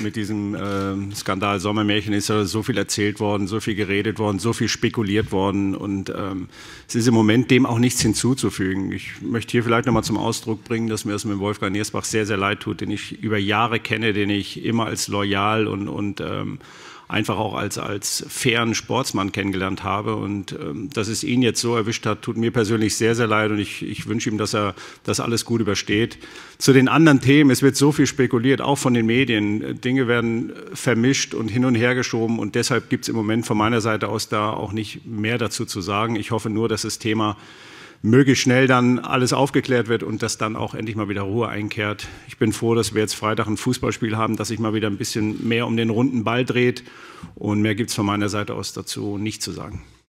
mit diesem äh, Skandal Sommermärchen ist ja so viel erzählt worden, so viel geredet worden, so viel spekuliert worden und ähm, es ist im Moment dem auch nichts hinzuzufügen. Ich möchte hier vielleicht nochmal zum Ausdruck bringen, dass mir das mit Wolfgang Niersbach sehr, sehr leid tut, den ich über Jahre kenne, den ich immer als loyal und, und ähm, einfach auch als, als fairen Sportsmann kennengelernt habe. Und ähm, dass es ihn jetzt so erwischt hat, tut mir persönlich sehr, sehr leid und ich, ich wünsche ihm, dass er das alles gut übersteht. Zu den anderen Themen, es wird so viel spekuliert, auch von den Medien. Dinge werden vermischt und hin und her geschoben und deshalb gibt es im Moment von meiner Seite aus da auch nicht mehr dazu zu sagen. Ich hoffe nur, dass das Thema möglichst schnell dann alles aufgeklärt wird und dass dann auch endlich mal wieder Ruhe einkehrt. Ich bin froh, dass wir jetzt Freitag ein Fußballspiel haben, dass sich mal wieder ein bisschen mehr um den runden Ball dreht. Und mehr gibt es von meiner Seite aus dazu nicht zu sagen.